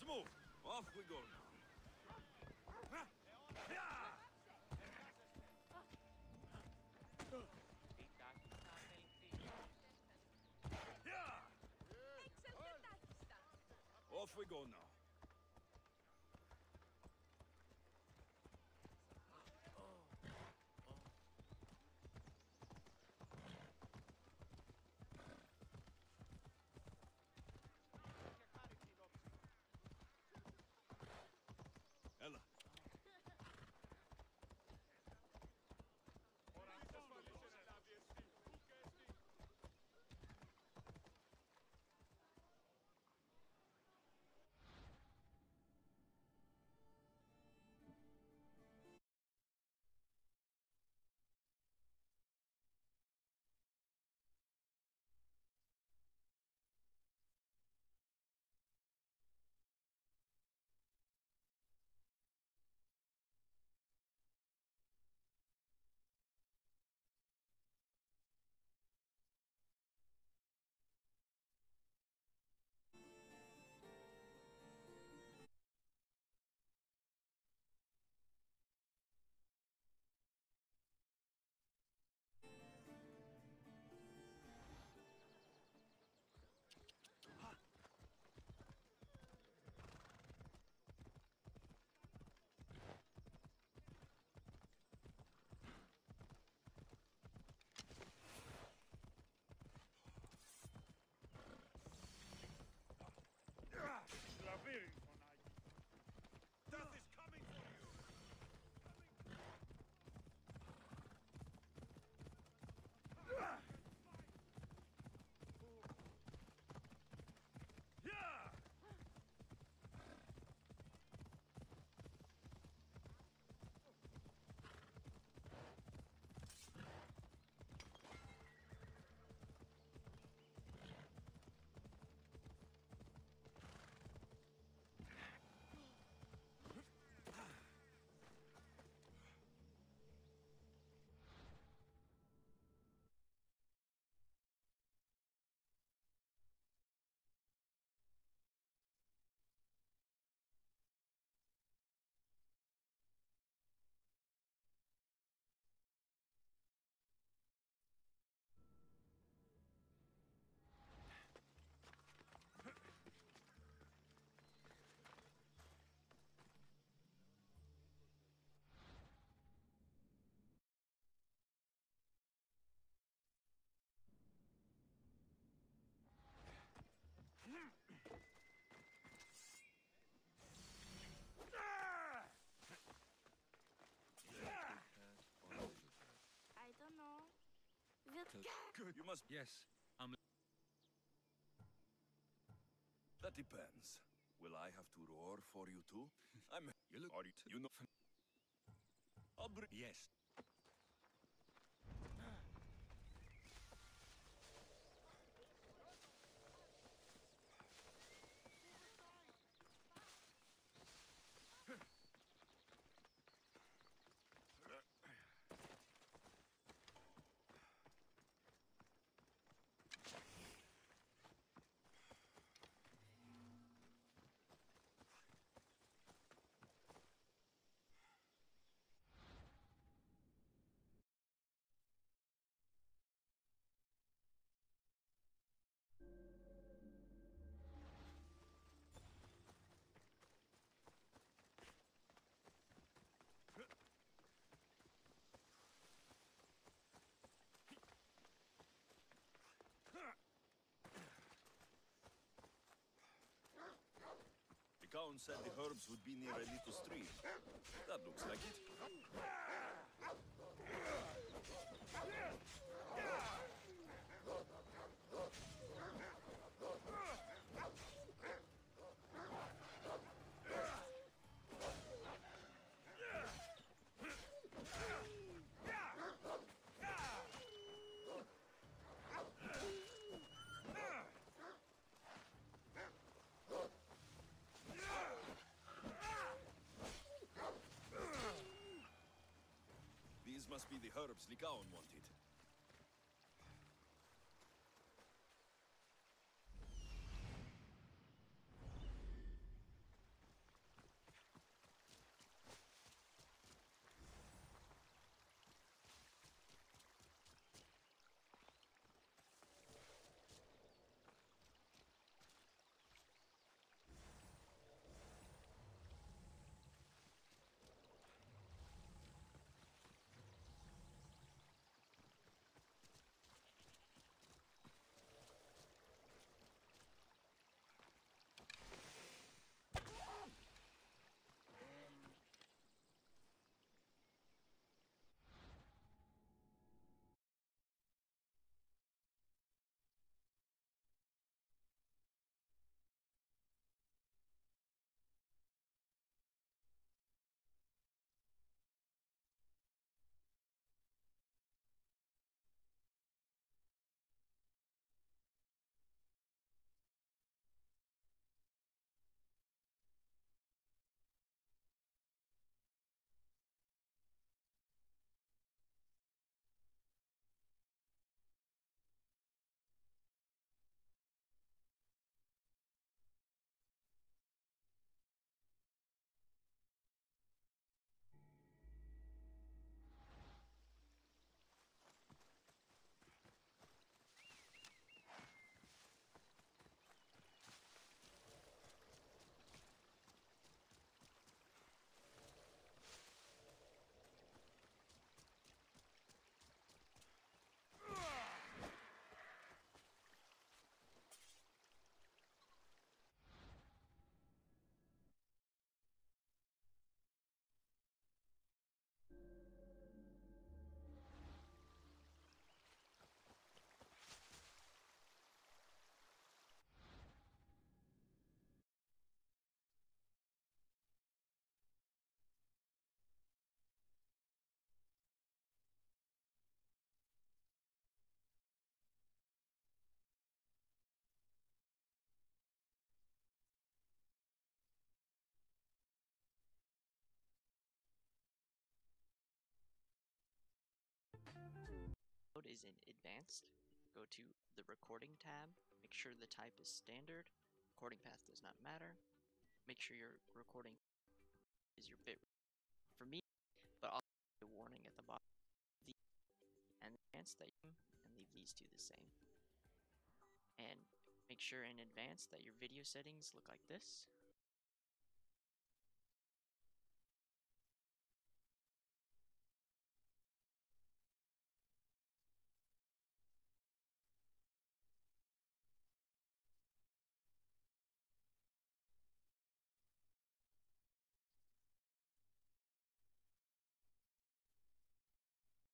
Let's move. Off we go now. Off we go now. Good. You must. Yes, I'm. That depends. Will I have to roar for you too? I'm. You look. Are you, you know? I'll bring. Yes. Count said the herbs would be near a little stream. That looks like it. These must be the herbs Licaon wanted. Mode is in advanced. Go to the recording tab. Make sure the type is standard. Recording path does not matter. Make sure your recording is your bit for me, but also a warning at the bottom. The and advanced that you and leave these two the same. And make sure in advance that your video settings look like this.